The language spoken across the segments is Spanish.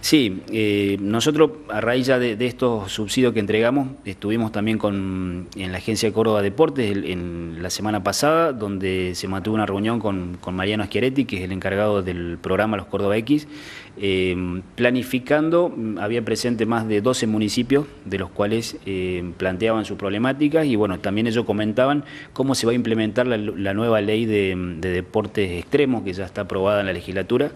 Sí, eh, nosotros a raíz ya de, estos subsidios que entregamos, estuvimos también con, en la Agencia de Córdoba Deportes en la semana pasada, donde se mantuvo una reunión con, Mariano Schiaretti, que es el encargado del programa Los Córdoba X, eh, planificando, había presente más de 12 municipios, de los cuales eh, planteaban sus problemáticas y bueno, también ellos comentaban cómo se va a implementar la, nueva ley de, deportes extremos que ya está aprobada en la legislatura,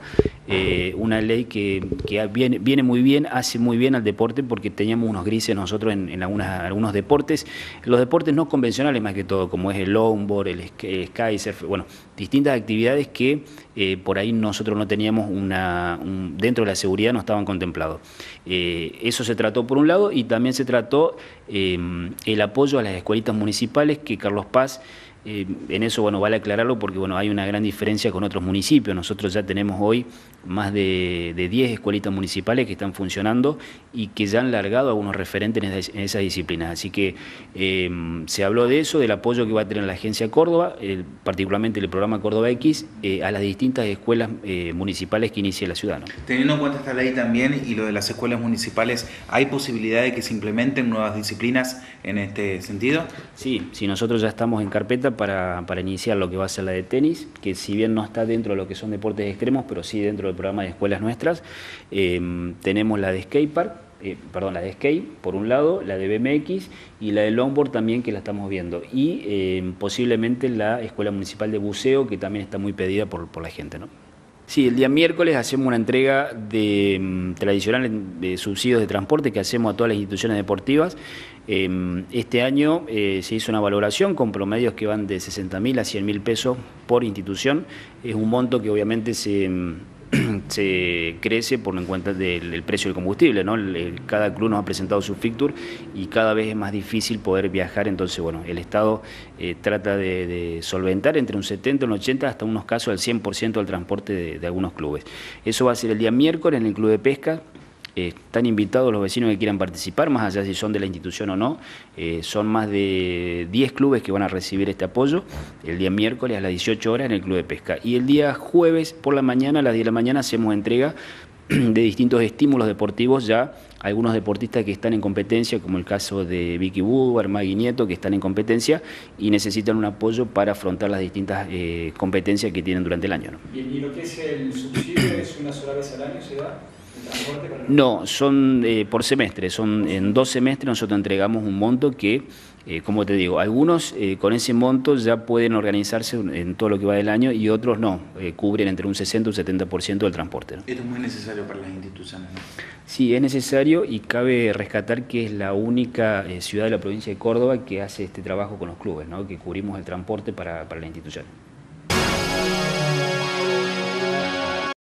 una ley que, viene, muy bien, hace muy bien al deporte porque teníamos unos grises nosotros en, algunos deportes, los deportes no convencionales más que todo, como es el longboard, el, skysurf, bueno, distintas actividades que eh, por ahí nosotros no teníamos una, dentro de la seguridad no estaban contemplados. Eh, eso se trató por un lado y también se trató eh, el apoyo a las escuelitas municipales que Carlos Paz eh, en eso, bueno, vale aclararlo porque, bueno, hay una gran diferencia con otros municipios. Nosotros ya tenemos hoy más de, 10 escuelitas municipales que están funcionando y que ya han largado algunos referentes en, esas disciplinas. Así que em, se habló de eso, del apoyo que va a tener la Agencia Córdoba, particularmente el programa Córdoba X, eh, a las distintas escuelas eh, municipales que inicia la ciudad. Teniendo en cuenta esta ley también y lo de las escuelas municipales, ¿hay posibilidad de que se implementen nuevas disciplinas en este sentido? Sí, si nosotros ya estamos en carpeta para, iniciar lo que va a ser la de tenis, que si bien no está dentro de lo que son deportes extremos, pero sí dentro del programa de escuelas nuestras. Em, tenemos la de skatepark, eh, perdón, la de skate por un lado, la de BMX y la de longboard también que la estamos viendo. Y em, posiblemente la Escuela Municipal de Buceo que también está muy pedida por, por la gente. ¿no? Sí, el día miércoles hacemos una entrega de mm, tradicional de subsidios de transporte que hacemos a todas las instituciones deportivas. Em, este año eh, se hizo una valoración con promedios que van de 60 mil a 100 mil pesos por institución. Es un monto que obviamente se mm, se crece por en cuenta del precio del combustible, ¿no? cada club nos ha presentado su ficture y cada vez es más difícil poder viajar, entonces bueno, el Estado eh, trata de, solventar entre un 70, un 80, hasta unos casos al 100% del transporte de algunos clubes. Eso va a ser el día miércoles en el Club de Pesca, están invitados los vecinos que quieran participar, más allá si son de la institución o no. Eh, son más de 10 clubes que van a recibir este apoyo el día miércoles a las 18 horas en el Club de Pesca. Y el día jueves por la mañana, a las 10 de la mañana, hacemos entrega de distintos estímulos deportivos ya algunos deportistas que están en competencia, como el caso de Vicky Buber, Maggie Nieto, que están en competencia y necesitan un apoyo para afrontar las distintas eh, competencias que tienen durante el año. ¿Y, lo que es el subsidio es una sola vez al año, se da? No, son eh, por semestre, son en dos semestres nosotros entregamos un monto que, eh, como te digo, algunos eh, con ese monto ya pueden organizarse en todo lo que va del año y otros no, cubren entre un 60 y un 70% del transporte. Esto es muy necesario para las instituciones. ¿no? Sí, es necesario y cabe rescatar que es la única ciudad de la provincia de Córdoba que hace este trabajo con los clubes, ¿no? que cubrimos el transporte para, para la institución.